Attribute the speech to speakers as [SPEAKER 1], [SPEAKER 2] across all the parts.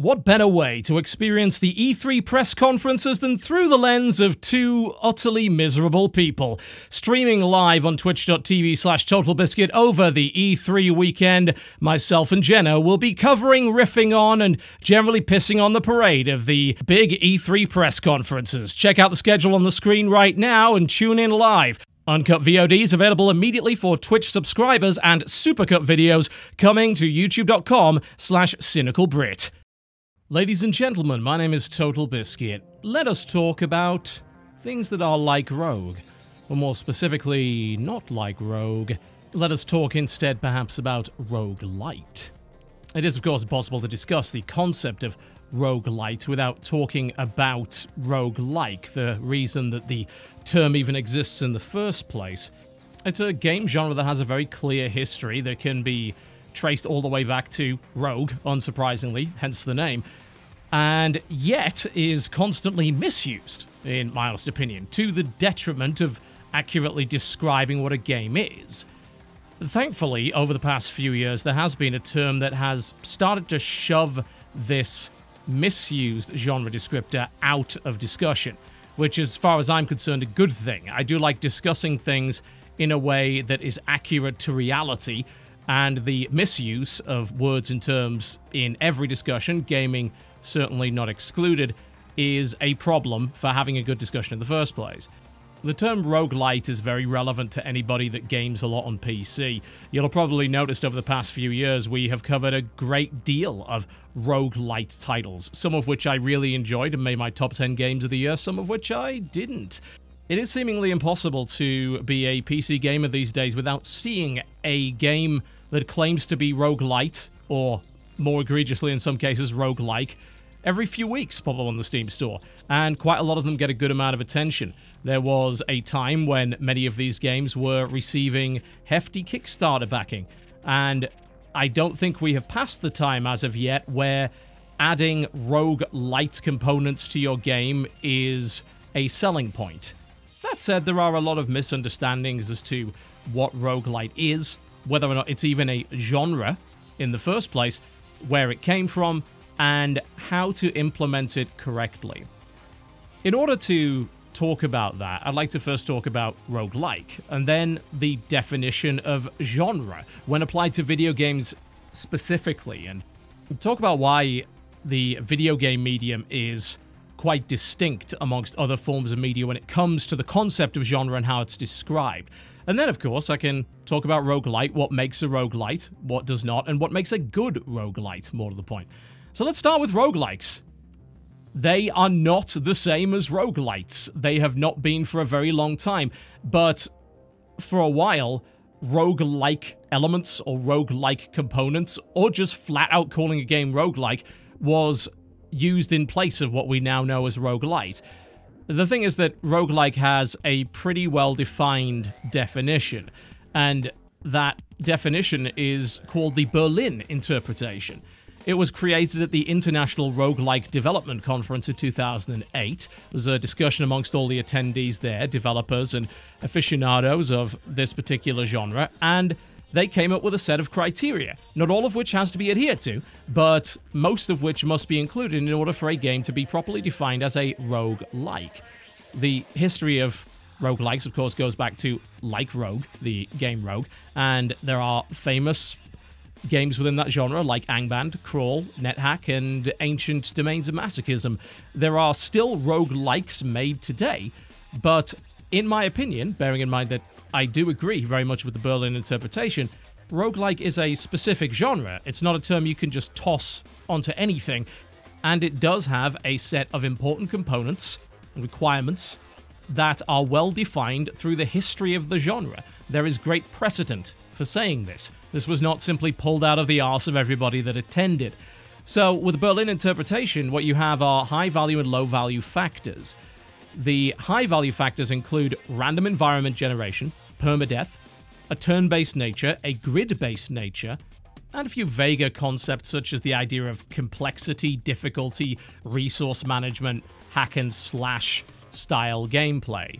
[SPEAKER 1] What better way to experience the E3 press conferences than through the lens of two utterly miserable people? Streaming live on twitch.tv slash totalbiscuit over the E3 weekend, myself and Jenna will be covering, riffing on, and generally pissing on the parade of the big E3 press conferences. Check out the schedule on the screen right now and tune in live. Uncut VOD is available immediately for Twitch subscribers and Supercut videos coming to youtube.com slash cynicalbrit. Ladies and gentlemen, my name is Total Biscuit. Let us talk about things that are like Rogue, or more specifically, not like Rogue. Let us talk instead perhaps about roguelite. It is of course possible to discuss the concept of roguelite without talking about roguelike, the reason that the term even exists in the first place. It's a game genre that has a very clear history that can be traced all the way back to Rogue, unsurprisingly, hence the name, and yet is constantly misused, in my honest opinion, to the detriment of accurately describing what a game is. Thankfully, over the past few years, there has been a term that has started to shove this misused genre descriptor out of discussion, which, as far as I'm concerned, a good thing. I do like discussing things in a way that is accurate to reality and the misuse of words and terms in every discussion, gaming certainly not excluded, is a problem for having a good discussion in the first place. The term roguelite is very relevant to anybody that games a lot on PC. You'll have probably noticed over the past few years we have covered a great deal of roguelite titles, some of which I really enjoyed and made my top 10 games of the year, some of which I didn't. It is seemingly impossible to be a PC gamer these days without seeing a game that claims to be roguelite, or more egregiously in some cases, roguelike, every few weeks pop up on the Steam store, and quite a lot of them get a good amount of attention. There was a time when many of these games were receiving hefty Kickstarter backing, and I don't think we have passed the time as of yet where adding rogue light components to your game is a selling point. That said, there are a lot of misunderstandings as to what roguelite is, whether or not it's even a genre in the first place, where it came from, and how to implement it correctly. In order to talk about that, I'd like to first talk about roguelike, and then the definition of genre when applied to video games specifically, and talk about why the video game medium is quite distinct amongst other forms of media when it comes to the concept of genre and how it's described. And then, of course, I can talk about roguelite, what makes a roguelite, what does not, and what makes a good roguelite, more to the point. So let's start with rogue roguelikes. They are not the same as roguelites. They have not been for a very long time. But for a while, roguelike elements or roguelike components, or just flat out calling a game roguelike, was used in place of what we now know as rogue roguelite. The thing is that roguelike has a pretty well defined definition, and that definition is called the Berlin interpretation. It was created at the International Roguelike Development Conference in 2008. There was a discussion amongst all the attendees there, developers and aficionados of this particular genre, and they came up with a set of criteria, not all of which has to be adhered to, but most of which must be included in order for a game to be properly defined as a rogue-like. The history of roguelikes, of course, goes back to Like Rogue, the game Rogue, and there are famous games within that genre like Angband, Crawl, NetHack, and Ancient Domains of Masochism. There are still rogue-likes made today, but in my opinion, bearing in mind that I do agree very much with the Berlin interpretation, roguelike is a specific genre. It's not a term you can just toss onto anything, and it does have a set of important components and requirements that are well defined through the history of the genre. There is great precedent for saying this. This was not simply pulled out of the arse of everybody that attended. So, with the Berlin interpretation, what you have are high value and low value factors. The high value factors include random environment generation, permadeath, a turn based nature, a grid based nature, and a few vaguer concepts such as the idea of complexity, difficulty, resource management, hack and slash style gameplay.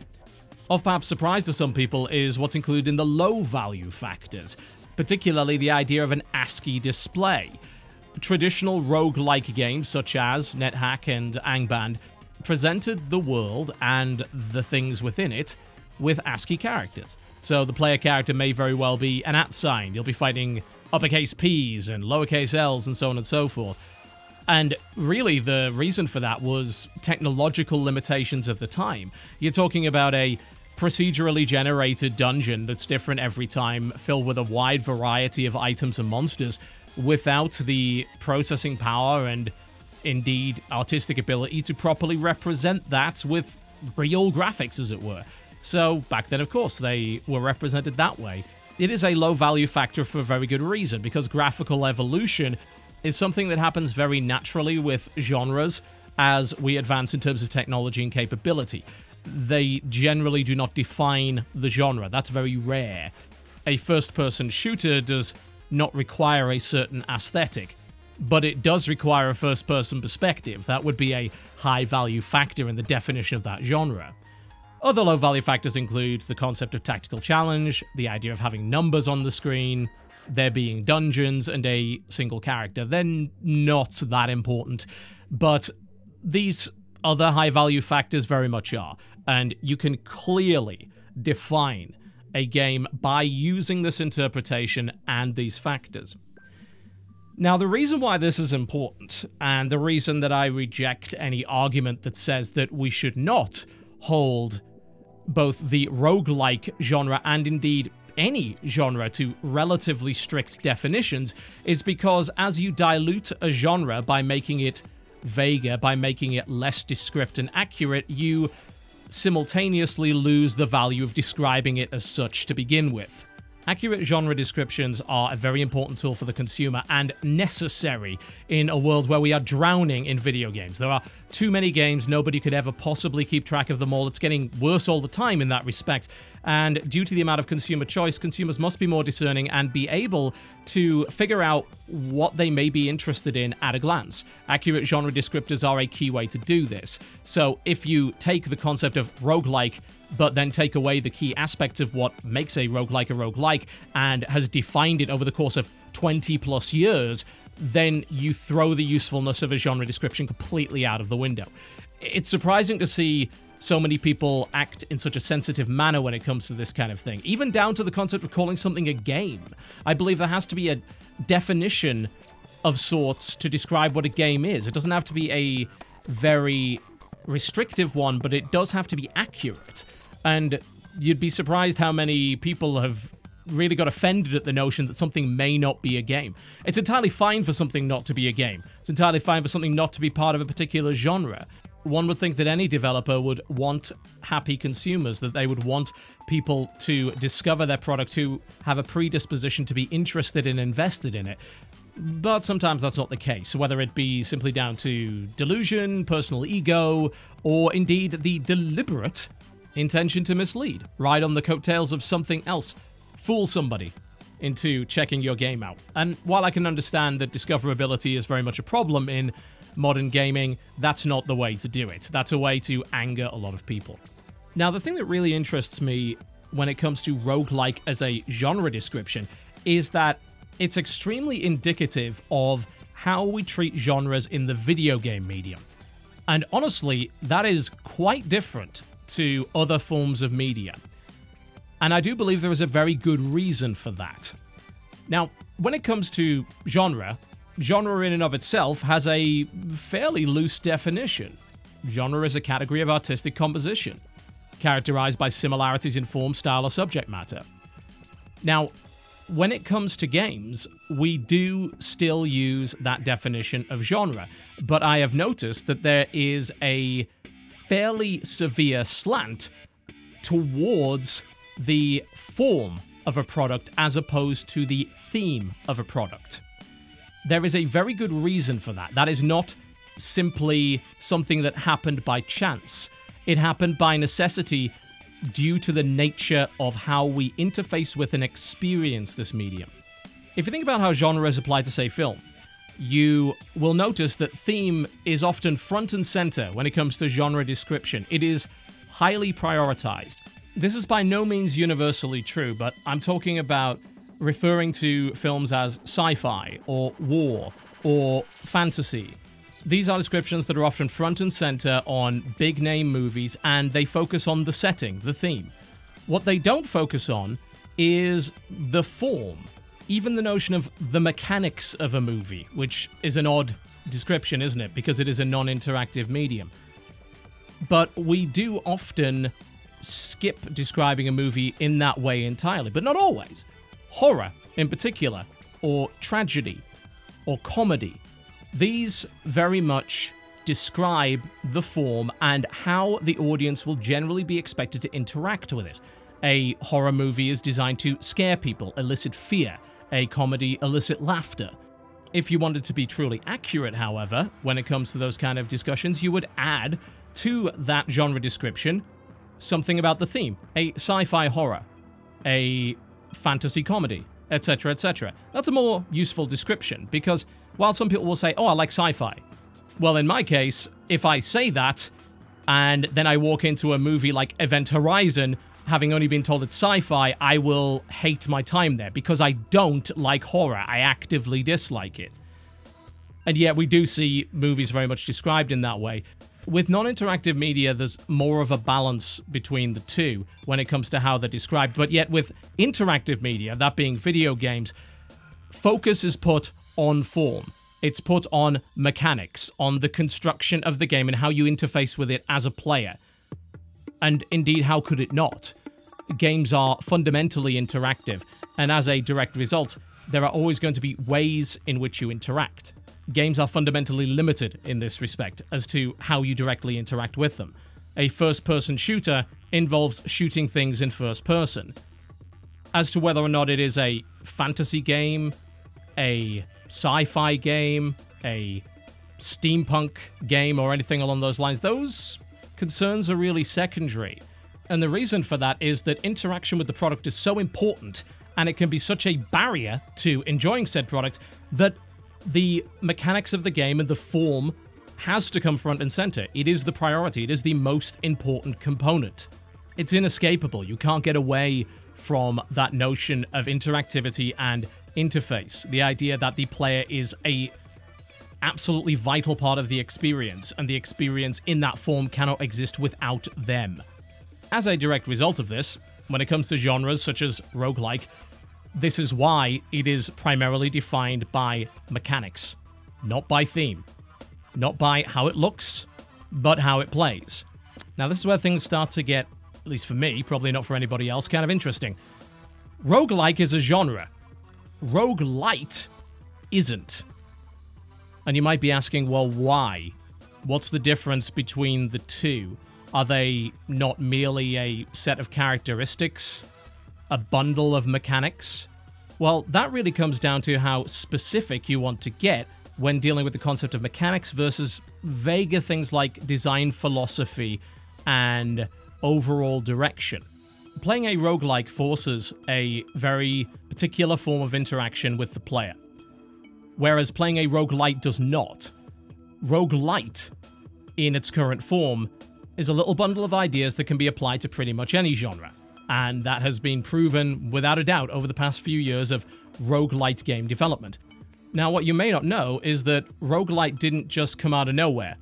[SPEAKER 1] Of perhaps surprise to some people is what's included in the low value factors, particularly the idea of an ASCII display. traditional rogue-like games such as NetHack and Angband presented the world and the things within it with ASCII characters. So the player character may very well be an at sign. You'll be fighting uppercase P's and lowercase L's and so on and so forth. And really, the reason for that was technological limitations of the time. You're talking about a procedurally generated dungeon that's different every time, filled with a wide variety of items and monsters, without the processing power and indeed artistic ability to properly represent that with real graphics, as it were. So back then, of course, they were represented that way. It is a low value factor for a very good reason, because graphical evolution is something that happens very naturally with genres as we advance in terms of technology and capability. They generally do not define the genre, that's very rare. A first person shooter does not require a certain aesthetic, but it does require a first person perspective. That would be a high value factor in the definition of that genre. Other low value factors include the concept of tactical challenge, the idea of having numbers on the screen, there being dungeons, and a single character. They're not that important, but these other high value factors very much are, and you can clearly define a game by using this interpretation and these factors. Now, the reason why this is important, and the reason that I reject any argument that says that we should not hold both the roguelike genre and indeed any genre to relatively strict definitions is because as you dilute a genre by making it vaguer, by making it less descript and accurate, you simultaneously lose the value of describing it as such to begin with. Accurate genre descriptions are a very important tool for the consumer and necessary in a world where we are drowning in video games. There are too many games, nobody could ever possibly keep track of them all. It's getting worse all the time in that respect. And due to the amount of consumer choice, consumers must be more discerning and be able to figure out what they may be interested in at a glance. Accurate genre descriptors are a key way to do this. So if you take the concept of roguelike but then take away the key aspects of what makes a roguelike a roguelike and has defined it over the course of 20 plus years, then you throw the usefulness of a genre description completely out of the window. It's surprising to see so many people act in such a sensitive manner when it comes to this kind of thing, even down to the concept of calling something a game. I believe there has to be a definition of sorts to describe what a game is. It doesn't have to be a very restrictive one, but it does have to be accurate. And you'd be surprised how many people have really got offended at the notion that something may not be a game. It's entirely fine for something not to be a game. It's entirely fine for something not to be part of a particular genre. One would think that any developer would want happy consumers, that they would want people to discover their product who have a predisposition to be interested and invested in it. But sometimes that's not the case, whether it be simply down to delusion, personal ego, or indeed the deliberate intention to mislead, ride on the coattails of something else fool somebody into checking your game out. And while I can understand that discoverability is very much a problem in modern gaming, that's not the way to do it. That's a way to anger a lot of people. Now, the thing that really interests me when it comes to roguelike as a genre description is that it's extremely indicative of how we treat genres in the video game medium. And honestly, that is quite different to other forms of media. And I do believe there is a very good reason for that. Now, when it comes to genre, genre in and of itself has a fairly loose definition. Genre is a category of artistic composition, characterized by similarities in form, style, or subject matter. Now, when it comes to games, we do still use that definition of genre, but I have noticed that there is a fairly severe slant towards the form of a product as opposed to the theme of a product. There is a very good reason for that. That is not simply something that happened by chance. It happened by necessity due to the nature of how we interface with and experience this medium. If you think about how genre is applied to, say, film, you will notice that theme is often front and center when it comes to genre description. It is highly prioritized. This is by no means universally true, but I'm talking about referring to films as sci fi or war or fantasy. These are descriptions that are often front and center on big name movies and they focus on the setting, the theme. What they don't focus on is the form, even the notion of the mechanics of a movie, which is an odd description, isn't it? Because it is a non interactive medium. But we do often skip describing a movie in that way entirely, but not always. Horror, in particular, or tragedy, or comedy. These very much describe the form and how the audience will generally be expected to interact with it. A horror movie is designed to scare people, elicit fear. A comedy elicit laughter. If you wanted to be truly accurate, however, when it comes to those kind of discussions, you would add to that genre description something about the theme. A sci-fi horror, a fantasy comedy, etc., etc. That's a more useful description because while some people will say, oh, I like sci-fi, well, in my case, if I say that and then I walk into a movie like Event Horizon, having only been told it's sci-fi, I will hate my time there because I don't like horror. I actively dislike it. And yet we do see movies very much described in that way. With non-interactive media, there's more of a balance between the two when it comes to how they're described, but yet with interactive media, that being video games, focus is put on form. It's put on mechanics, on the construction of the game and how you interface with it as a player. And indeed, how could it not? Games are fundamentally interactive, and as a direct result, there are always going to be ways in which you interact games are fundamentally limited in this respect as to how you directly interact with them. A first person shooter involves shooting things in first person. As to whether or not it is a fantasy game, a sci fi game, a steampunk game, or anything along those lines, those concerns are really secondary. And the reason for that is that interaction with the product is so important and it can be such a barrier to enjoying said product that the mechanics of the game and the form has to come front and center. It is the priority, it is the most important component. It's inescapable. You can't get away from that notion of interactivity and interface. The idea that the player is a absolutely vital part of the experience, and the experience in that form cannot exist without them. As a direct result of this, when it comes to genres such as roguelike, this is why it is primarily defined by mechanics, not by theme. Not by how it looks, but how it plays. Now, this is where things start to get, at least for me, probably not for anybody else, kind of interesting. Roguelike is a genre. Roguelite isn't. And you might be asking, well, why? What's the difference between the two? Are they not merely a set of characteristics? A bundle of mechanics? Well, that really comes down to how specific you want to get when dealing with the concept of mechanics versus vaguer things like design philosophy and overall direction. Playing a roguelike forces a very particular form of interaction with the player, whereas playing a roguelite does not. Roguelite, in its current form, is a little bundle of ideas that can be applied to pretty much any genre and that has been proven without a doubt over the past few years of roguelite game development. Now, what you may not know is that roguelite didn't just come out of nowhere.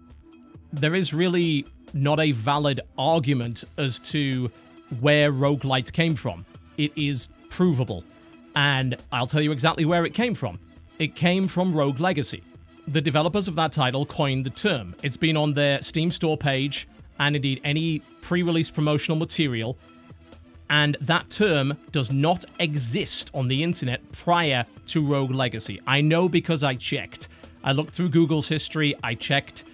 [SPEAKER 1] There is really not a valid argument as to where roguelite came from. It is provable. And I'll tell you exactly where it came from. It came from Rogue Legacy. The developers of that title coined the term. It's been on their Steam store page, and indeed any pre release promotional material and that term does not exist on the internet prior to Rogue Legacy. I know because I checked. I looked through Google's history, I checked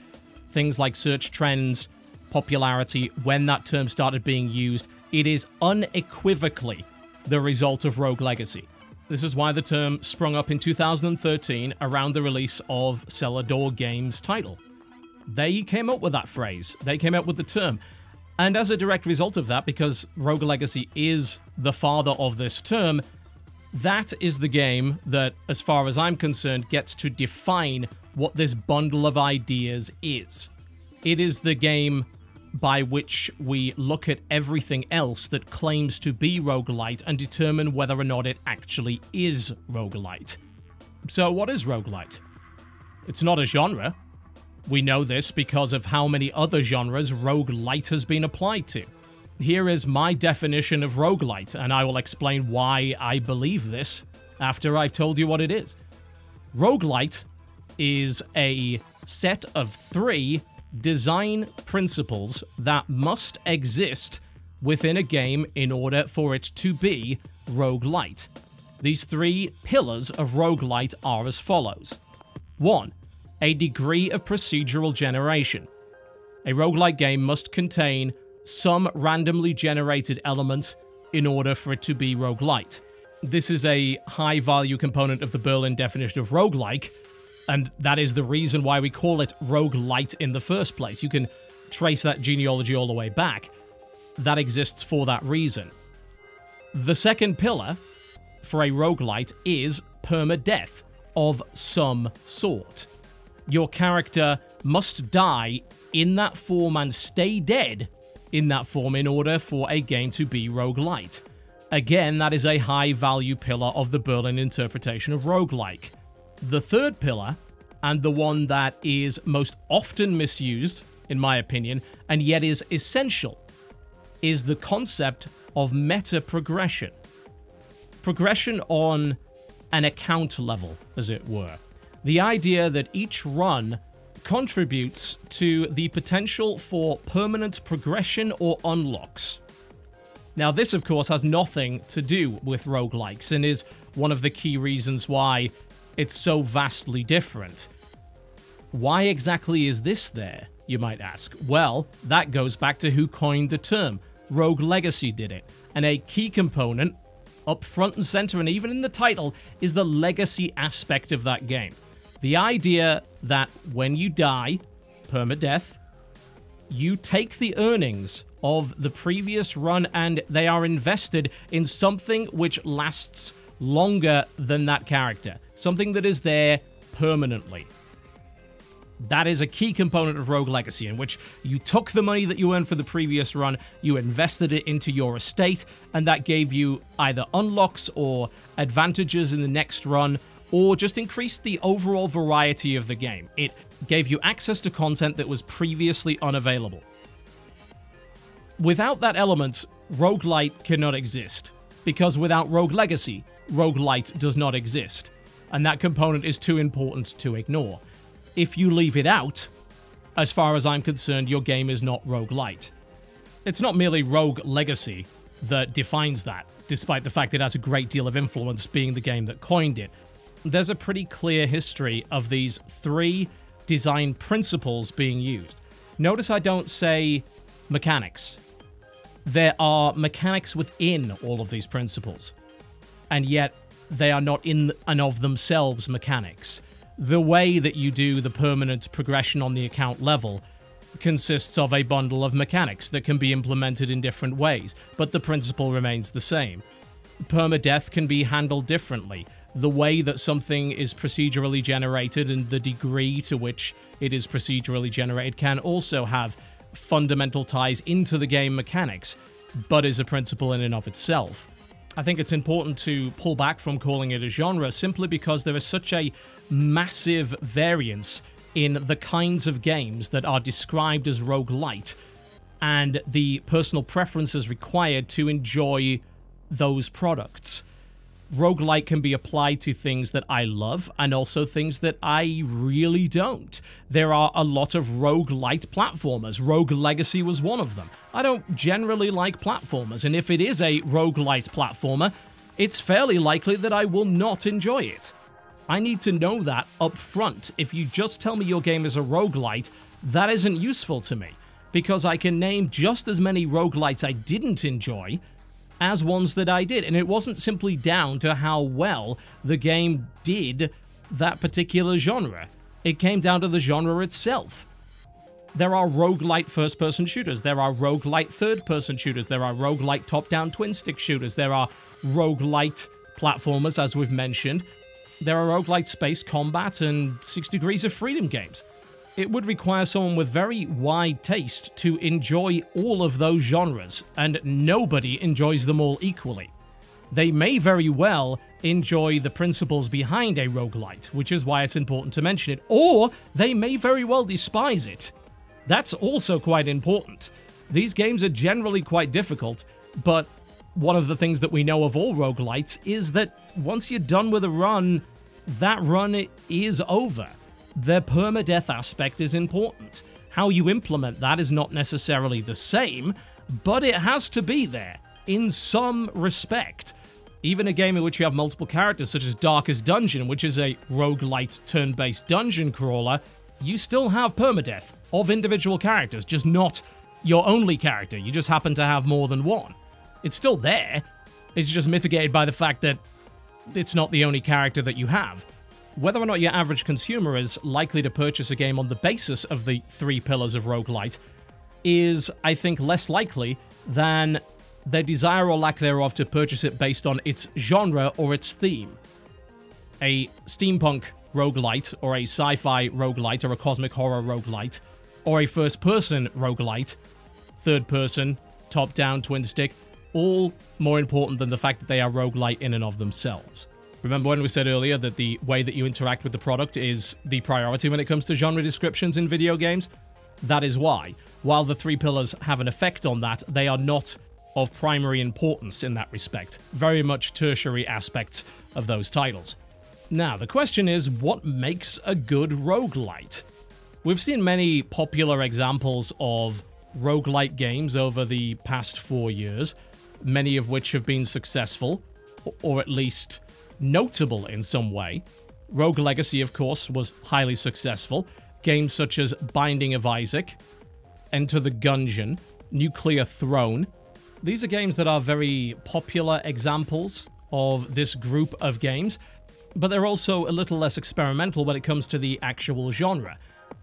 [SPEAKER 1] things like search trends, popularity, when that term started being used. It is unequivocally the result of Rogue Legacy. This is why the term sprung up in 2013 around the release of Cellar Door Games' title. They came up with that phrase, they came up with the term. And as a direct result of that, because Rogue Legacy is the father of this term, that is the game that, as far as I'm concerned, gets to define what this bundle of ideas is. It is the game by which we look at everything else that claims to be roguelite and determine whether or not it actually is roguelite. So, what is roguelite? It's not a genre. We know this because of how many other genres roguelite has been applied to. Here is my definition of roguelite, and I will explain why I believe this after I've told you what it is. Roguelite is a set of three design principles that must exist within a game in order for it to be roguelite. These three pillars of roguelite are as follows 1. A degree of procedural generation. A roguelike game must contain some randomly generated element in order for it to be roguelite. This is a high value component of the Berlin definition of roguelike, and that is the reason why we call it roguelite in the first place. You can trace that genealogy all the way back. That exists for that reason. The second pillar for a roguelite is permadeath of some sort. Your character must die in that form and stay dead in that form in order for a game to be roguelite. Again, that is a high value pillar of the Berlin interpretation of roguelike. The third pillar, and the one that is most often misused, in my opinion, and yet is essential, is the concept of meta progression. Progression on an account level, as it were. The idea that each run contributes to the potential for permanent progression or unlocks. Now, this, of course, has nothing to do with roguelikes and is one of the key reasons why it's so vastly different. Why exactly is this there, you might ask? Well, that goes back to who coined the term. Rogue Legacy did it, and a key component, up front and center and even in the title, is the legacy aspect of that game. The idea that when you die, permadeath, you take the earnings of the previous run and they are invested in something which lasts longer than that character, something that is there permanently. That is a key component of Rogue Legacy, in which you took the money that you earned for the previous run, you invested it into your estate, and that gave you either unlocks or advantages in the next run or just increased the overall variety of the game. It gave you access to content that was previously unavailable. Without that element, roguelite cannot exist, because without Rogue Legacy, roguelite does not exist, and that component is too important to ignore. If you leave it out, as far as I'm concerned, your game is not roguelite. It's not merely Rogue Legacy that defines that, despite the fact it has a great deal of influence being the game that coined it there's a pretty clear history of these three design principles being used. Notice I don't say mechanics. There are mechanics within all of these principles, and yet they are not in and of themselves mechanics. The way that you do the permanent progression on the account level consists of a bundle of mechanics that can be implemented in different ways, but the principle remains the same. Permadeath can be handled differently the way that something is procedurally generated and the degree to which it is procedurally generated can also have fundamental ties into the game mechanics, but is a principle in and of itself. I think it's important to pull back from calling it a genre simply because there is such a massive variance in the kinds of games that are described as rogue roguelite and the personal preferences required to enjoy those products roguelike can be applied to things that I love and also things that I really don't. There are a lot of roguelite platformers. Rogue Legacy was one of them. I don't generally like platformers, and if it is a roguelite platformer, it's fairly likely that I will not enjoy it. I need to know that up front. If you just tell me your game is a roguelite, that isn't useful to me, because I can name just as many roguelites I didn't enjoy as ones that I did. And it wasn't simply down to how well the game did that particular genre. It came down to the genre itself. There are roguelite first person shooters, there are roguelite third person shooters, there are roguelite top down twin stick shooters, there are roguelite platformers, as we've mentioned, there are roguelite space combat and Six Degrees of Freedom games it would require someone with very wide taste to enjoy all of those genres, and nobody enjoys them all equally. they may very well enjoy the principles behind a roguelite, which is why it's important to mention it, or they may very well despise it. That's also quite important. These games are generally quite difficult, but one of the things that we know of all roguelites is that once you're done with a run, that run is over. The permadeath aspect is important. How you implement that is not necessarily the same, but it has to be there, in some respect. Even a game in which you have multiple characters, such as Darkest Dungeon, which is a roguelite turn-based dungeon crawler, you still have permadeath of individual characters, just not your only character. You just happen to have more than one. It's still there. It's just mitigated by the fact that it's not the only character that you have. Whether or not your average consumer is likely to purchase a game on the basis of the three pillars of roguelite is, I think, less likely than their desire or lack thereof to purchase it based on its genre or its theme. A steampunk roguelite, or a sci fi roguelite, or a cosmic horror roguelite, or a first person roguelite, third person, top down twin stick, all more important than the fact that they are roguelite in and of themselves. Remember when we said earlier that the way that you interact with the product is the priority when it comes to genre descriptions in video games? That is why. While the three pillars have an effect on that, they are not of primary importance in that respect. Very much tertiary aspects of those titles. Now, the question is, what makes a good roguelite? We've seen many popular examples of roguelite games over the past four years, many of which have been successful, or at least notable in some way. Rogue Legacy, of course, was highly successful. Games such as Binding of Isaac, Enter the Gungeon, Nuclear Throne. These are games that are very popular examples of this group of games, but they're also a little less experimental when it comes to the actual genre.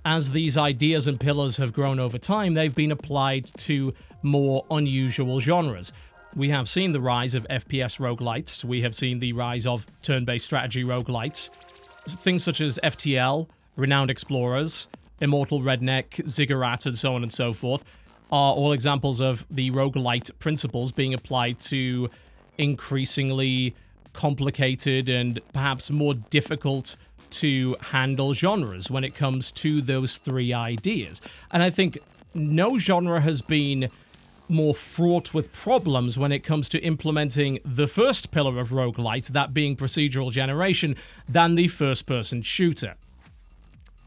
[SPEAKER 1] As these ideas and pillars have grown over time, they've been applied to more unusual genres. We have seen the rise of FPS roguelites, we have seen the rise of turn-based strategy roguelites, things such as FTL, Renowned Explorers, Immortal Redneck, Ziggurat, and so on and so forth, are all examples of the roguelite principles being applied to increasingly complicated and perhaps more difficult to handle genres when it comes to those three ideas. And I think no genre has been more fraught with problems when it comes to implementing the first pillar of roguelite, that being procedural generation, than the first person shooter.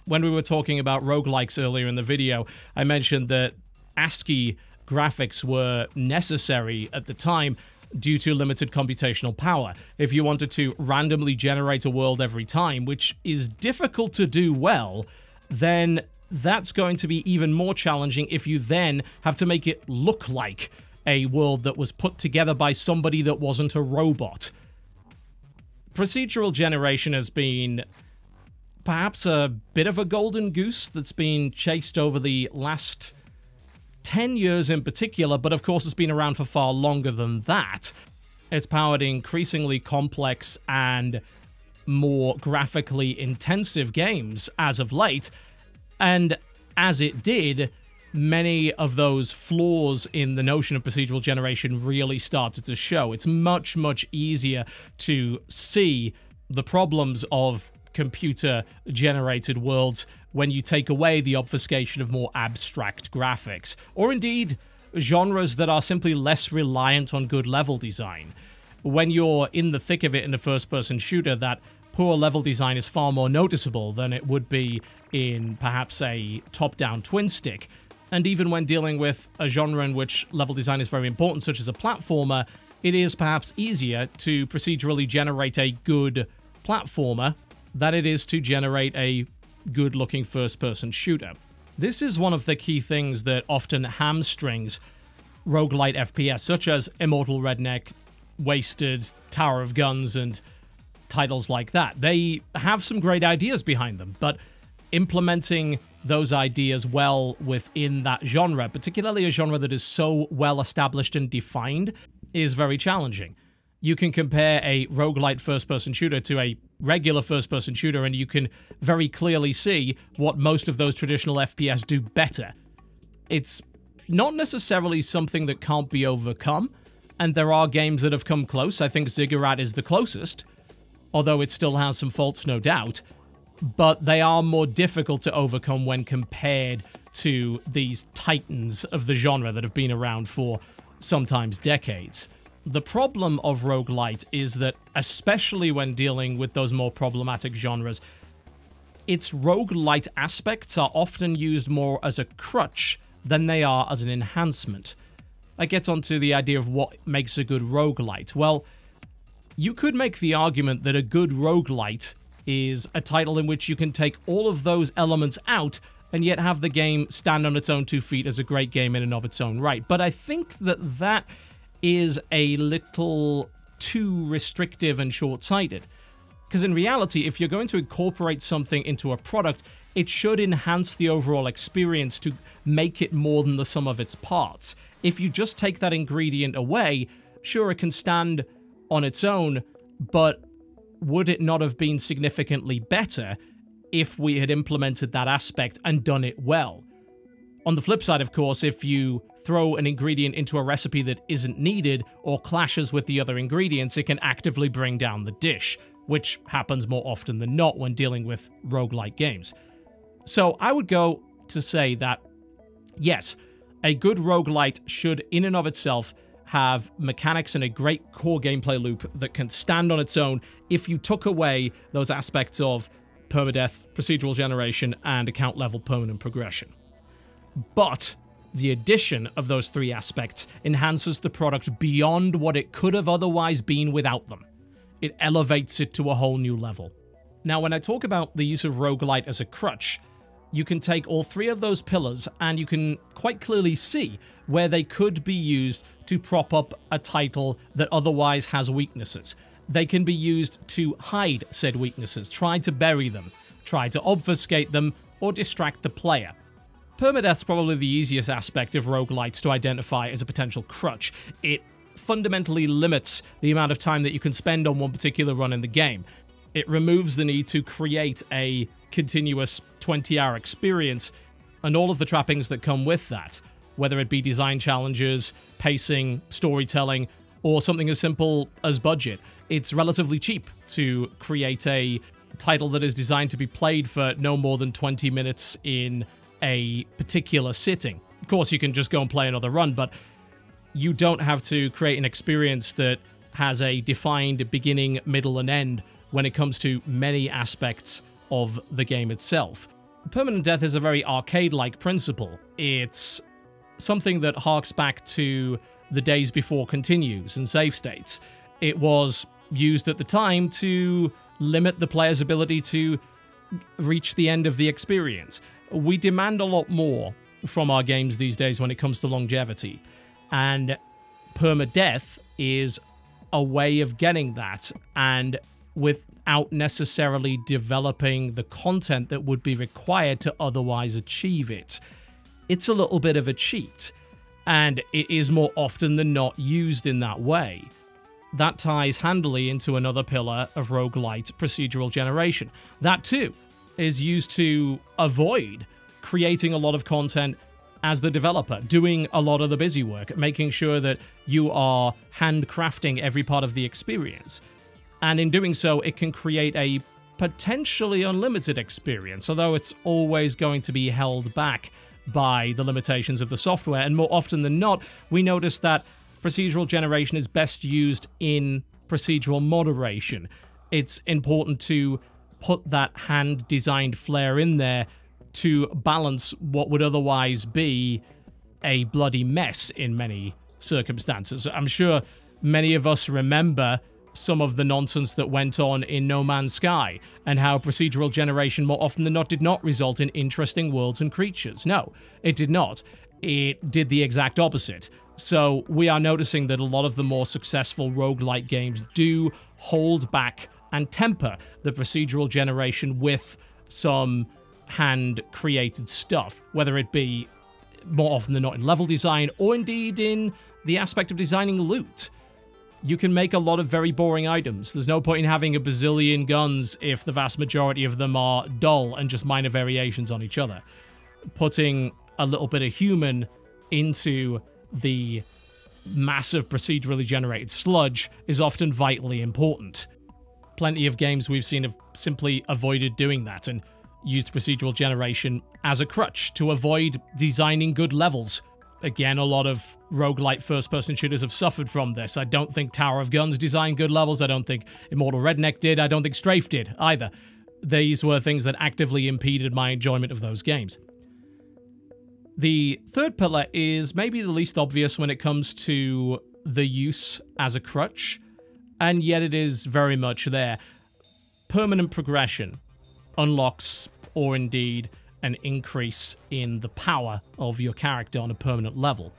[SPEAKER 1] When we were talking about roguelikes earlier in the video, I mentioned that ASCII graphics were necessary at the time due to limited computational power. If you wanted to randomly generate a world every time, which is difficult to do well, then that's going to be even more challenging if you then have to make it look like a world that was put together by somebody that wasn't a robot. Procedural generation has been perhaps a bit of a golden goose that's been chased over the last 10 years in particular, but of course it's been around for far longer than that. It's powered increasingly complex and more graphically intensive games as of late, and as it did, many of those flaws in the notion of procedural generation really started to show. It's much, much easier to see the problems of computer generated worlds when you take away the obfuscation of more abstract graphics, or indeed genres that are simply less reliant on good level design. When you're in the thick of it in a first person shooter, that poor level design is far more noticeable than it would be in perhaps a top down twin stick. And even when dealing with a genre in which level design is very important, such as a platformer, it is perhaps easier to procedurally generate a good platformer than it is to generate a good looking first person shooter. This is one of the key things that often hamstrings roguelite FPS, such as Immortal Redneck, Wasted, Tower of Guns, and titles like that. They have some great ideas behind them, but implementing those ideas well within that genre, particularly a genre that is so well established and defined, is very challenging. You can compare a roguelite first person shooter to a regular first person shooter, and you can very clearly see what most of those traditional FPS do better. It's not necessarily something that can't be overcome, And there are games that have come close. I think Ziggurat is the closest, although it still has some faults, no doubt. But they are more difficult to overcome when compared to these titans of the genre that have been around for sometimes decades. The problem of roguelite is that, especially when dealing with those more problematic genres, its roguelite aspects are often used more as a crutch than they are as an enhancement. That gets onto the idea of what makes a good roguelite. Well, you could make the argument that a good roguelite is a title in which you can take all of those elements out and yet have the game stand on its own two feet as a great game in and of its own right. But I think that that is a little too restrictive and short-sighted. Because in reality, if you're going to incorporate something into a product, it should enhance the overall experience to make it more than the sum of its parts. If you just take that ingredient away, sure, it can stand on its own, but would it not have been significantly better if we had implemented that aspect and done it well? On the flip side, of course, if you throw an ingredient into a recipe that isn't needed or clashes with the other ingredients, it can actively bring down the dish, which happens more often than not when dealing with roguelike games. So I would go to say that, yes, a good roguelite should in and of itself have mechanics and a great core gameplay loop that can stand on its own if you took away those aspects of permadeath, procedural generation, and account level permanent progression. But the addition of those three aspects enhances the product beyond what it could have otherwise been without them. It elevates it to a whole new level. Now, when I talk about the use of roguelite as a crutch, you can take all three of those pillars and you can quite clearly see where they could be used to prop up a title that otherwise has weaknesses. They can be used to hide said weaknesses, try to bury them, try to obfuscate them, or distract the player. Permadeath's probably the easiest aspect of roguelites to identify as a potential crutch. It fundamentally limits the amount of time that you can spend on one particular run in the game. It removes the need to create a continuous 20 hour experience and all of the trappings that come with that, whether it be design challenges, pacing, storytelling, or something as simple as budget. It's relatively cheap to create a title that is designed to be played for no more than 20 minutes in a particular sitting. Of course, you can just go and play another run, but you don't have to create an experience that has a defined beginning, middle, and end when it comes to many aspects of the game itself. Permanent death is a very arcade-like principle. It's something that harks back to the days before continues and save states. It was used at the time to limit the player's ability to reach the end of the experience we demand a lot more from our games these days when it comes to longevity. And permadeath is a way of getting that and without necessarily developing the content that would be required to otherwise achieve it. It's a little bit of a cheat, and it is more often than not used in that way. That ties handily into another pillar of roguelite procedural generation. That too is used to avoid creating a lot of content as the developer, doing a lot of the busy work, making sure that you are handcrafting every part of the experience. And in doing so, it can create a potentially unlimited experience, although it's always going to be held back by the limitations of the software. And more often than not, we notice that procedural generation is best used in procedural moderation. It's important to put that hand designed flair in there to balance what would otherwise be a bloody mess in many circumstances. I'm sure many of us remember some of the nonsense that went on in No Man's Sky and how procedural generation more often than not did not result in interesting worlds and creatures. No, it did not. It did the exact opposite. So we are noticing that a lot of the more successful roguelike games do hold back and temper the procedural generation with some hand created stuff, whether it be more often than not in level design or indeed in the aspect of designing loot. You can make a lot of very boring items. There's no point in having a bazillion guns if the vast majority of them are dull and just minor variations on each other. Putting a little bit of human into the massive procedurally generated sludge is often vitally important. Plenty of games we've seen have simply avoided doing that and used procedural generation as a crutch to avoid designing good levels. Again, a lot of roguelite first person shooters have suffered from this. I don't think Tower of Guns designed good levels. I don't think Immortal Redneck did. I don't think Strafe did either. These were things that actively impeded my enjoyment of those games. The third pillar is maybe the least obvious when it comes to the use as a crutch, and yet it is very much there. Permanent progression unlocks, or indeed an increase in the power of your character on a permanent level.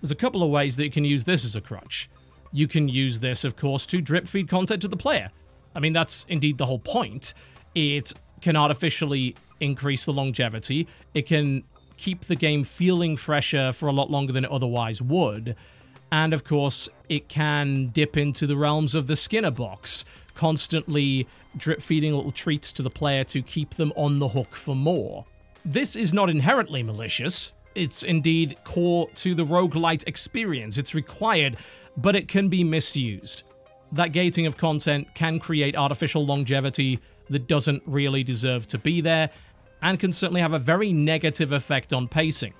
[SPEAKER 1] There's a couple of ways that you can use this as a crutch. You can use this, of course, to drip feed content to the player. I mean, that's indeed the whole point. It can artificially increase the longevity. It can keep the game feeling fresher for a lot longer than it otherwise would. And of course, it can dip into the realms of the Skinner box, constantly drip feeding little treats to the player to keep them on the hook for more. This is not inherently malicious. It's indeed core to the roguelite experience. It's required, but it can be misused. That gating of content can create artificial longevity that doesn't really deserve to be there, and can certainly have a very negative effect on pacing.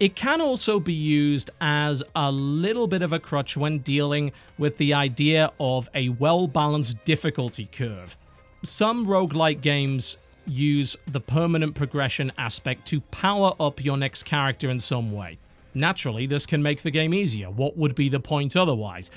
[SPEAKER 1] It can also be used as a little bit of a crutch when dealing with the idea of a well-balanced difficulty curve. Some roguelike games use the permanent progression aspect to power up your next character in some way. Naturally, this can make the game easier. What would be the point otherwise?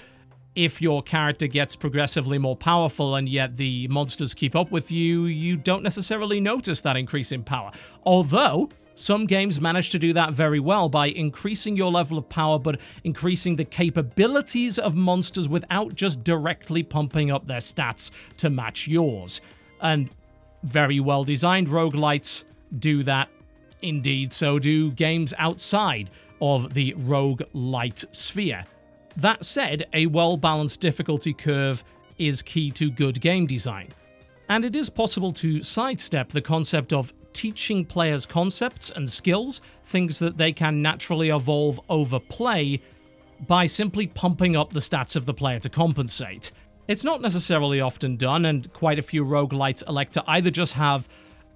[SPEAKER 1] If your character gets progressively more powerful and yet the monsters keep up with you, you don't necessarily notice that increase in power. Although, some games manage to do that very well by increasing your level of power but increasing the capabilities of monsters without just directly pumping up their stats to match yours. And very well designed roguelites do that. Indeed, so do games outside of the roguelite sphere. That said, a well-balanced difficulty curve is key to good game design. And it is possible to sidestep the concept of teaching players concepts and skills, things that they can naturally evolve over play, by simply pumping up the stats of the player to compensate. It's not necessarily often done, and quite a few roguelites elect to either just have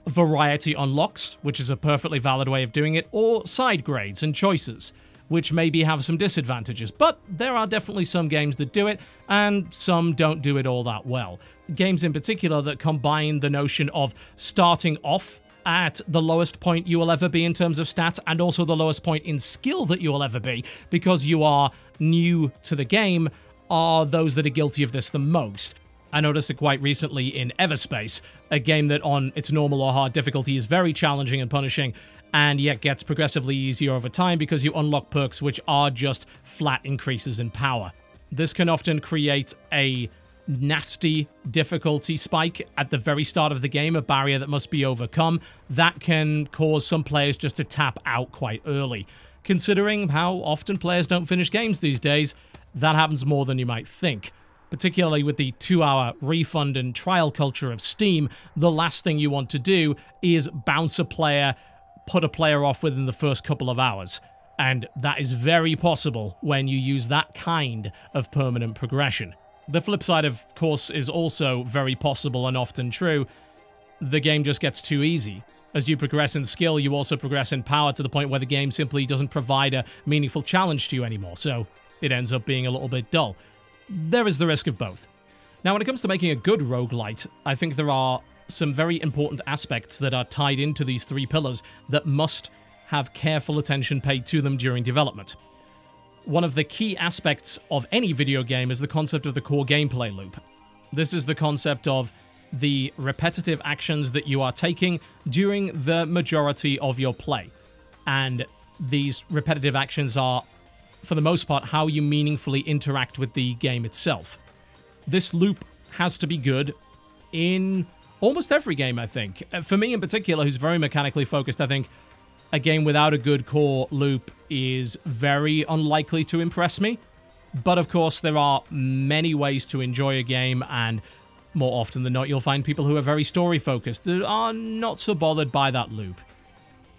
[SPEAKER 1] variety unlocks, which is a perfectly valid way of doing it, or side grades and choices, which maybe have some disadvantages. But there are definitely some games that do it, and some don't do it all that well. Games in particular that combine the notion of starting off at the lowest point you will ever be in terms of stats and also the lowest point in skill that you will ever be because you are new to the game are those that are guilty of this the most. I noticed it quite recently in Everspace, a game that on its normal or hard difficulty is very challenging and punishing, and yet gets progressively easier over time because you unlock perks which are just flat increases in power. This can often create a nasty difficulty spike at the very start of the game, a barrier that must be overcome, that can cause some players just to tap out quite early. Considering how often players don't finish games these days, that happens more than you might think. Particularly with the two hour refund and trial culture of Steam, the last thing you want to do is bounce a player, put a player off within the first couple of hours. And that is very possible when you use that kind of permanent progression. The flip side, of course, is also very possible and often true. The game just gets too easy. As you progress in skill, you also progress in power to the point where the game simply doesn't provide a meaningful challenge to you anymore, so it ends up being a little bit dull. There is the risk of both. Now, when it comes to making a good roguelite, I think there are some very important aspects that are tied into these three pillars that must have careful attention paid to them during development one of the key aspects of any video game is the concept of the core gameplay loop. This is the concept of the repetitive actions that you are taking during the majority of your play. And these repetitive actions are, for the most part, how you meaningfully interact with the game itself. This loop has to be good in almost every game, I think. Uh, for me in particular, who's very mechanically focused, I think a game without a good core loop is very unlikely to impress me. But of course, there are many ways to enjoy a game, and more often than not, you'll find people who are very story focused that are not so bothered by that loop.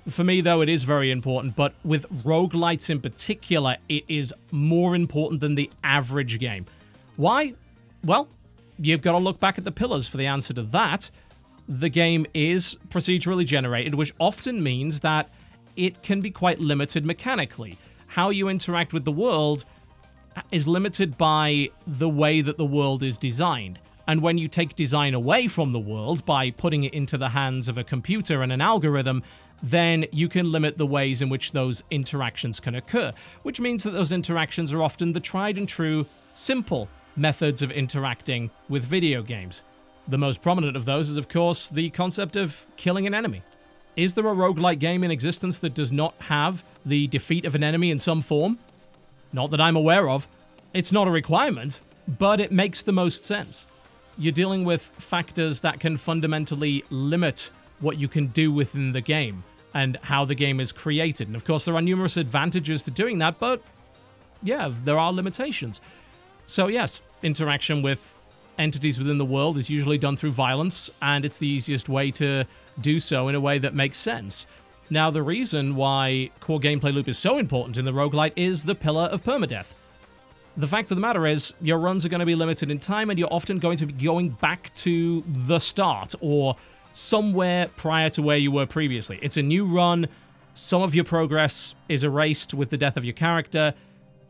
[SPEAKER 1] For me, though, it is very important, but with roguelites in particular, it is more important than the average game. Why? Well, you've got to look back at the pillars for the answer to that. The game is procedurally generated, which often means that it can be quite limited mechanically. How you interact with the world is limited by the way that the world is designed. And when you take design away from the world by putting it into the hands of a computer and an algorithm, then you can limit the ways in which those interactions can occur, which means that those interactions are often the tried and true, simple methods of interacting with video games. The most prominent of those is, of course, the concept of killing an enemy. Is there a roguelike game in existence that does not have the defeat of an enemy in some form? Not that I'm aware of. It's not a requirement, but it makes the most sense. You're dealing with factors that can fundamentally limit what you can do within the game and how the game is created. And of course, there are numerous advantages to doing that, but yeah, there are limitations. So, yes, interaction with entities within the world is usually done through violence, and it's the easiest way to do so in a way that makes sense. Now, the reason why core gameplay loop is so important in the roguelite is the pillar of permadeath. The fact of the matter is, your runs are going to be limited in time, and you're often going to be going back to the start or somewhere prior to where you were previously. It's a new run, some of your progress is erased with the death of your character,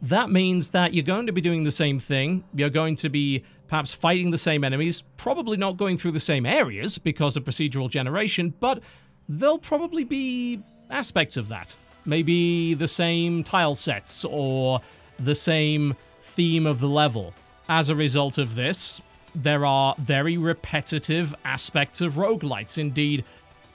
[SPEAKER 1] that means that you're going to be doing the same thing. You're going to be perhaps fighting the same enemies, probably not going through the same areas because of procedural generation, but there'll probably be aspects of that. Maybe the same tile sets or the same theme of the level. As a result of this, there are very repetitive aspects of roguelites. Indeed,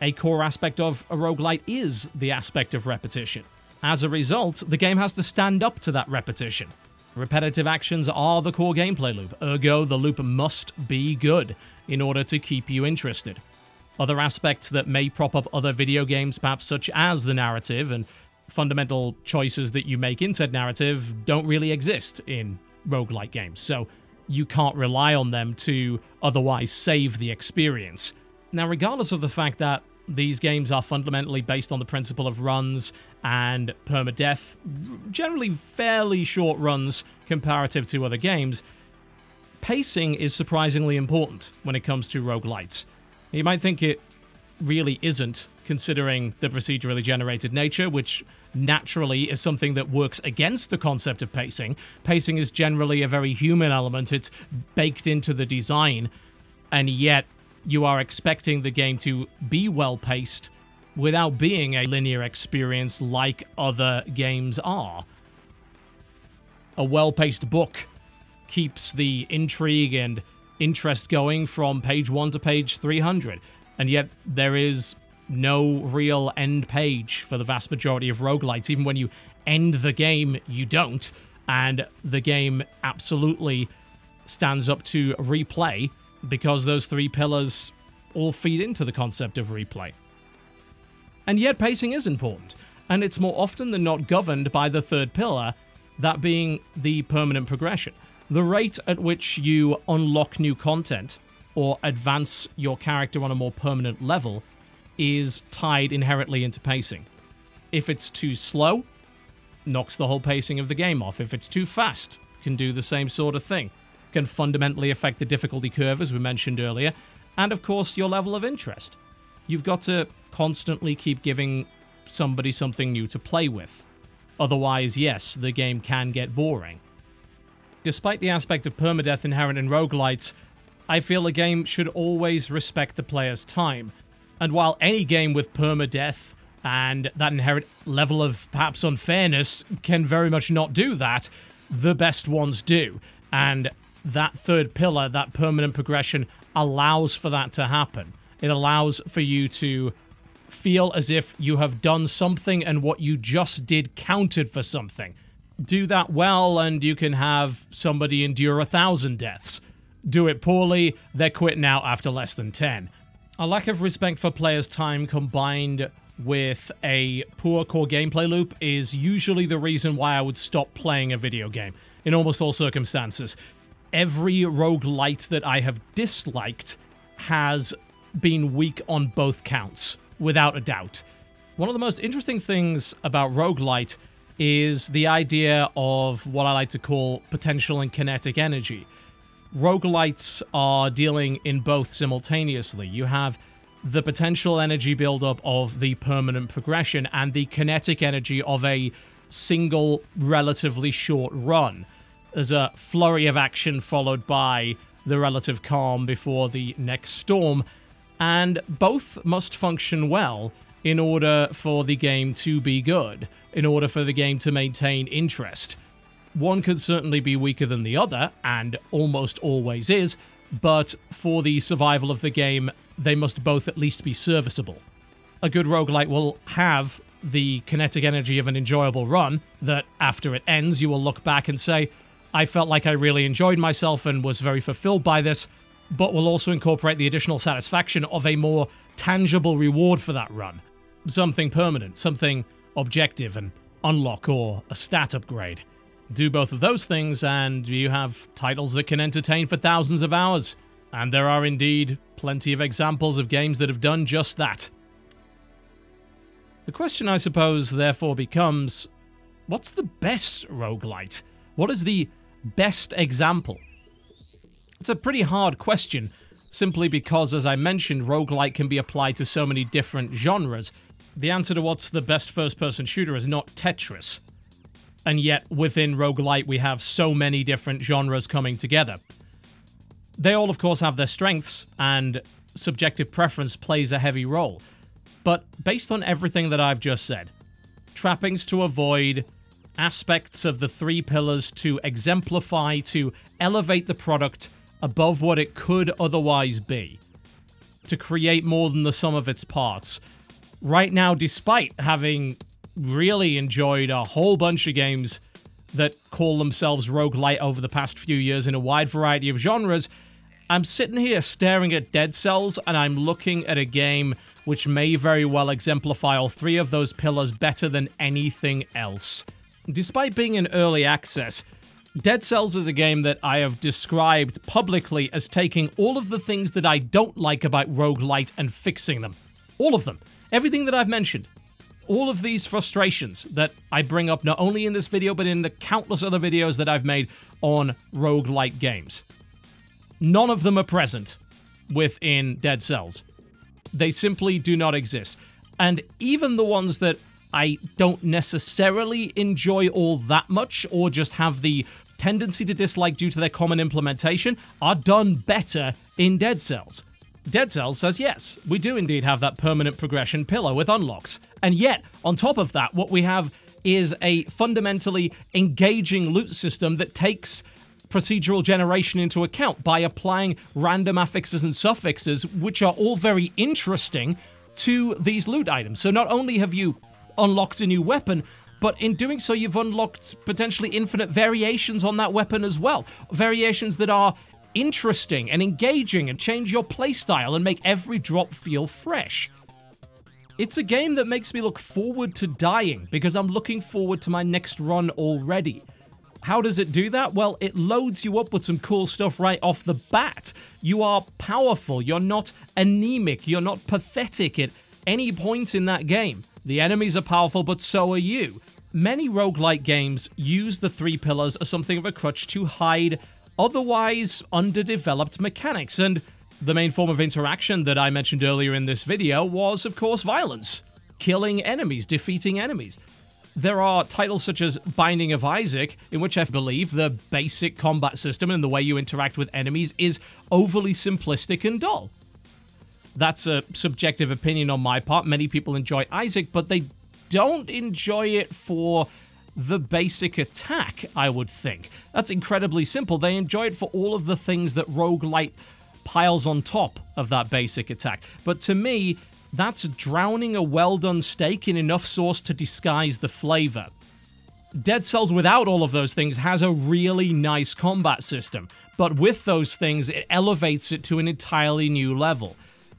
[SPEAKER 1] a core aspect of a roguelite is the aspect of repetition. As a result, the game has to stand up to that repetition. Repetitive actions are the core gameplay loop, ergo the loop must be good in order to keep you interested. Other aspects that may prop up other video games, perhaps such as the narrative and fundamental choices that you make in said narrative, don't really exist in roguelike games, so you can't rely on them to otherwise save the experience. Now, regardless of the fact that these games are fundamentally based on the principle of runs and permadeath, generally fairly short runs comparative to other games. Pacing is surprisingly important when it comes to roguelites. You might think it really isn't, considering the procedurally generated nature, which naturally is something that works against the concept of pacing. Pacing is generally a very human element, it's baked into the design, and yet you are expecting the game to be well paced without being a linear experience like other games are. A well paced book keeps the intrigue and interest going from page 1 to page 300, and yet there is no real end page for the vast majority of roguelites. Even when you end the game, you don't, and the game absolutely stands up to replay because those three pillars all feed into the concept of replay. And yet, pacing is important, and it's more often than not governed by the third pillar, that being the permanent progression. The rate at which you unlock new content or advance your character on a more permanent level is tied inherently into pacing. If it's too slow, knocks the whole pacing of the game off. If it's too fast, can do the same sort of thing can fundamentally affect the difficulty curve, as we mentioned earlier, and of course, your level of interest. You've got to constantly keep giving somebody something new to play with. Otherwise, yes, the game can get boring. Despite the aspect of permadeath inherent in roguelites, I feel a game should always respect the player's time. And while any game with permadeath and that inherent level of perhaps unfairness can very much not do that, the best ones do. And that third pillar, that permanent progression, allows for that to happen. It allows for you to feel as if you have done something and what you just did counted for something. Do that well, and you can have somebody endure a thousand deaths. Do it poorly, they're quitting out after less than 10. A lack of respect for players' time combined with a poor core gameplay loop is usually the reason why I would stop playing a video game in almost all circumstances every roguelite that I have disliked has been weak on both counts, without a doubt. one of the most interesting things about roguelite is the idea of what I like to call potential and kinetic energy. Roguelites are dealing in both simultaneously. You have the potential energy buildup of the permanent progression and the kinetic energy of a single, relatively short run. There's a flurry of action followed by the relative calm before the next storm, and both must function well in order for the game to be good, in order for the game to maintain interest. One could certainly be weaker than the other, and almost always is, but for the survival of the game, they must both at least be serviceable. A good roguelite will have the kinetic energy of an enjoyable run that after it ends, you will look back and say, I felt like I really enjoyed myself and was very fulfilled by this, but will also incorporate the additional satisfaction of a more tangible reward for that run. Something permanent, something objective, an unlock or a stat upgrade. Do both of those things, and you have titles that can entertain for thousands of hours. And there are indeed plenty of examples of games that have done just that. The question, I suppose, therefore becomes what's the best roguelite? What is the best example? It's a pretty hard question, simply because, as I mentioned, roguelite can be applied to so many different genres. The answer to what's the best first person shooter is not Tetris and yet within roguelite we have so many different genres coming together. They all, of course, have their strengths, and subjective preference plays a heavy role. But based on everything that I've just said, trappings to avoid, aspects of the three pillars to exemplify, to elevate the product above what it could otherwise be, to create more than the sum of its parts. Right now, despite having really enjoyed a whole bunch of games that call themselves roguelite over the past few years in a wide variety of genres. I'm sitting here staring at Dead Cells and I'm looking at a game which may very well exemplify all three of those pillars better than anything else. Despite being in early access, Dead Cells is a game that I have described publicly as taking all of the things that I don't like about roguelite and fixing them. All of them. Everything that I've mentioned all of these frustrations that I bring up not only in this video, but in the countless other videos that I've made on roguelike games. None of them are present within Dead Cells. They simply do not exist. And even the ones that I don't necessarily enjoy all that much, or just have the tendency to dislike due to their common implementation, are done better in Dead Cells. Dead Cells says yes, we do indeed have that permanent progression pillar with unlocks. And yet, on top of that, what we have is a fundamentally engaging loot system that takes procedural generation into account by applying random affixes and suffixes, which are all very interesting to these loot items. So not only have you unlocked a new weapon, but in doing so, you've unlocked potentially infinite variations on that weapon as well. Variations that are interesting and engaging and change your playstyle and make every drop feel fresh. It's a game that makes me look forward to dying because I'm looking forward to my next run already. How does it do that? Well, it loads you up with some cool stuff right off the bat. You are powerful, you're not anemic, you're not pathetic at any point in that game. The enemies are powerful, but so are you. Many roguelike games use the three pillars as something of a crutch to hide otherwise underdeveloped mechanics, and the main form of interaction that I mentioned earlier in this video was, of course, violence. Killing enemies, defeating enemies. There are titles such as Binding of Isaac, in which I believe the basic combat system and the way you interact with enemies is overly simplistic and dull. That's a subjective opinion on my part. Many people enjoy Isaac, but they don't enjoy it for the basic attack, I would think. That's incredibly simple. They enjoy it for all of the things that roguelite piles on top of that basic attack. But to me, that's drowning a well done steak in enough sauce to disguise the flavor. Dead Cells without all of those things has a really nice combat system, but with those things, it elevates it to an entirely new level.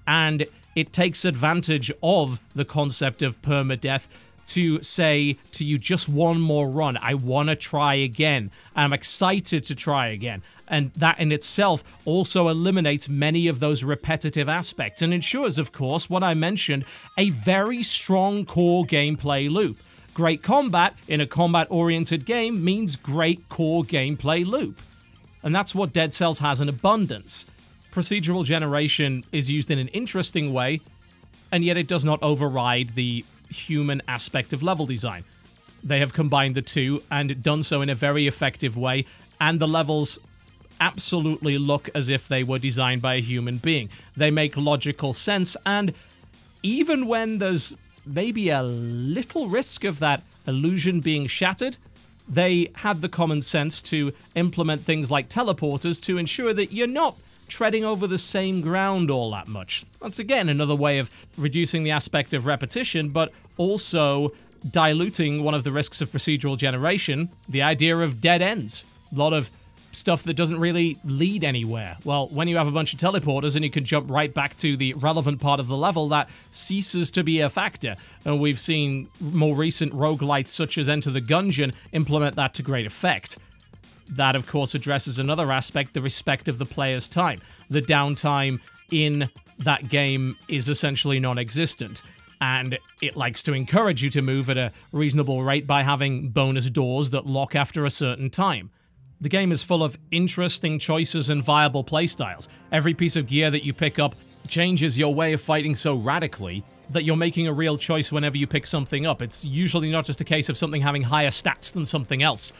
[SPEAKER 1] And it takes advantage of the concept of permadeath to say to you just one more run. I want to try again. I'm excited to try again. And that in itself also eliminates many of those repetitive aspects and ensures, of course, what I mentioned, a very strong core gameplay loop. Great combat in a combat oriented game means great core gameplay loop. And that's what Dead Cells has in abundance. Procedural generation is used in an interesting way, and yet it does not override the human aspect of level design. They have combined the two and done so in a very effective way, and the levels absolutely look as if they were designed by a human being. They make logical sense, and even when there's maybe a little risk of that illusion being shattered, they had the common sense to implement things like teleporters to ensure that you're not treading over the same ground all that much. That's again another way of reducing the aspect of repetition, but also diluting one of the risks of procedural generation the idea of dead ends. A lot of stuff that doesn't really lead anywhere. Well, when you have a bunch of teleporters and you can jump right back to the relevant part of the level, that ceases to be a factor. And we've seen more recent roguelites such as Enter the Gungeon implement that to great effect. That, of course, addresses another aspect the respect of the player's time. The downtime in that game is essentially non existent. And it likes to encourage you to move at a reasonable rate by having bonus doors that lock after a certain time. The game is full of interesting choices and viable playstyles. Every piece of gear that you pick up changes your way of fighting so radically that you're making a real choice whenever you pick something up. It's usually not just a case of something having higher stats than something else.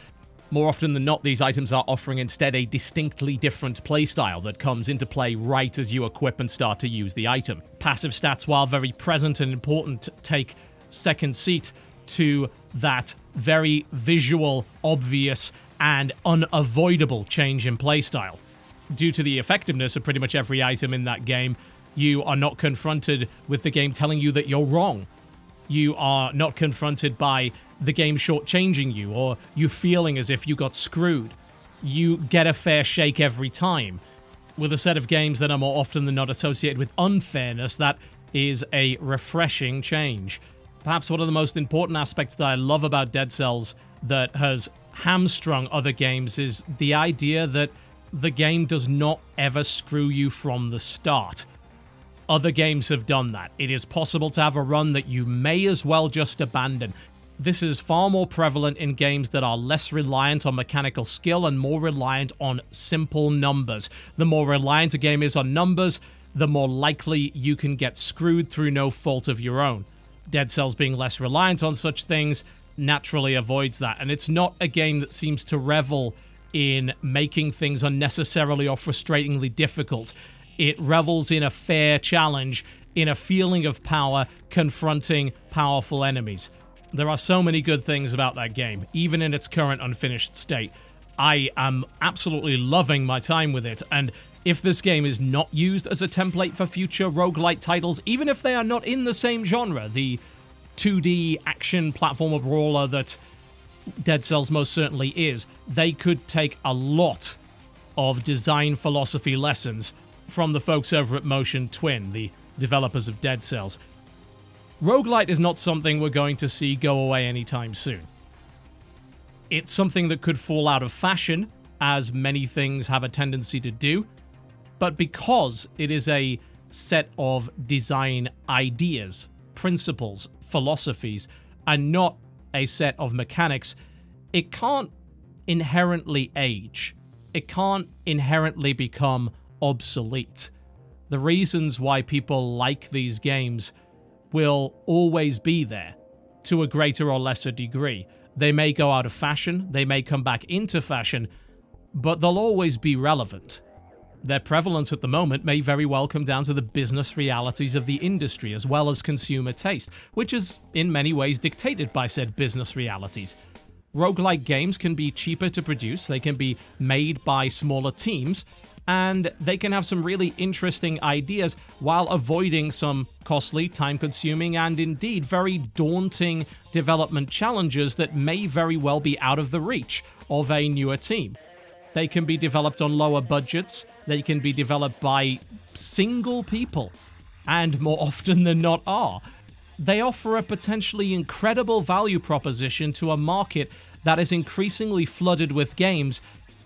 [SPEAKER 1] More often than not, these items are offering instead a distinctly different playstyle that comes into play right as you equip and start to use the item. Passive stats, while very present and important, take second seat to that very visual, obvious, and unavoidable change in playstyle. Due to the effectiveness of pretty much every item in that game, you are not confronted with the game telling you that you're wrong. You are not confronted by the game shortchanging you or you feeling as if you got screwed. You get a fair shake every time. With a set of games that are more often than not associated with unfairness, that is a refreshing change. Perhaps one of the most important aspects that I love about Dead Cells that has hamstrung other games is the idea that the game does not ever screw you from the start. Other games have done that. It is possible to have a run that you may as well just abandon. This is far more prevalent in games that are less reliant on mechanical skill and more reliant on simple numbers. The more reliant a game is on numbers, the more likely you can get screwed through no fault of your own. Dead Cells being less reliant on such things naturally avoids that, and it's not a game that seems to revel in making things unnecessarily or frustratingly difficult. It revels in a fair challenge, in a feeling of power confronting powerful enemies. There are so many good things about that game, even in its current unfinished state. I am absolutely loving my time with it, and if this game is not used as a template for future roguelite titles, even if they are not in the same genre, the 2D action platformer brawler that Dead Cells most certainly is, they could take a lot of design philosophy lessons from the folks over at Motion Twin, the developers of Dead Cells. Roguelite is not something we're going to see go away anytime soon. It's something that could fall out of fashion, as many things have a tendency to do, but because it is a set of design ideas, principles, philosophies, and not a set of mechanics, it can't inherently age. It can't inherently become obsolete. The reasons why people like these games will always be there to a greater or lesser degree. They may go out of fashion, they may come back into fashion, but they'll always be relevant. Their prevalence at the moment may very well come down to the business realities of the industry as well as consumer taste, which is in many ways dictated by said business realities. Roguelike games can be cheaper to produce, they can be made by smaller teams, and they can have some really interesting ideas while avoiding some costly, time consuming, and indeed very daunting development challenges that may very well be out of the reach of a newer team. They can be developed on lower budgets, they can be developed by single people, and more often than not are. they offer a potentially incredible value proposition to a market that is increasingly flooded with games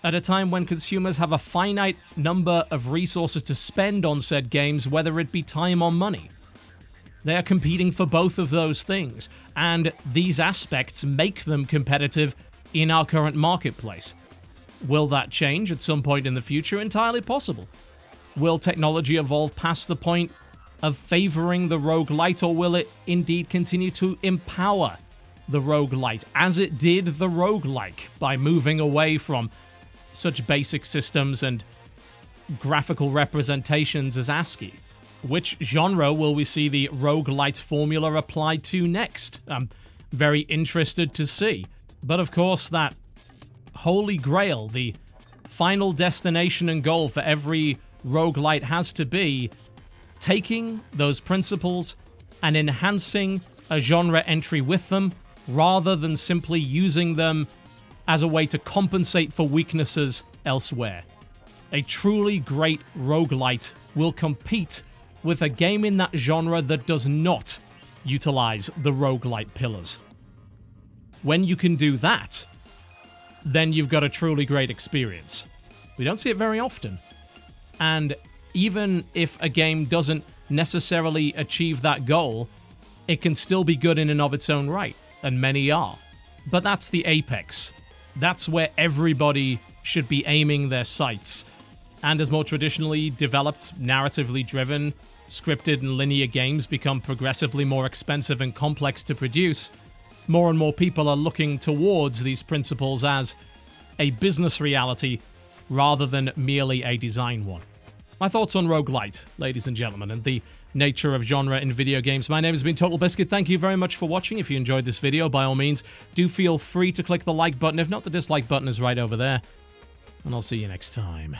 [SPEAKER 1] at a time when consumers have a finite number of resources to spend on said games, whether it be time or money. They are competing for both of those things, and these aspects make them competitive in our current marketplace. Will that change at some point in the future? Entirely possible. Will technology evolve past the point of favoring the roguelite, or will it indeed continue to empower the roguelite, as it did the roguelike, by moving away from such basic systems and graphical representations as ASCII? Which genre will we see the roguelite formula applied to next? I'm very interested to see. But of course, that holy grail, the final destination and goal for every roguelite has to be taking those principles and enhancing a genre entry with them rather than simply using them as a way to compensate for weaknesses elsewhere. A truly great roguelite will compete with a game in that genre that does not utilize the roguelite pillars. When you can do that, then you've got a truly great experience. We don't see it very often. And even if a game doesn't necessarily achieve that goal, it can still be good in and of its own right, and many are. But that's the apex. That's where everybody should be aiming their sights. And as more traditionally developed, narratively driven, scripted and linear games become progressively more expensive and complex to produce, more and more people are looking towards these principles as a business reality rather than merely a design one. My thoughts on roguelite, ladies and gentlemen, and the nature of genre in video games. My name has been Total Biscuit. Thank you very much for watching. If you enjoyed this video, by all means, do feel free to click the like button. If not, the dislike button is right over there. And I'll see you next time.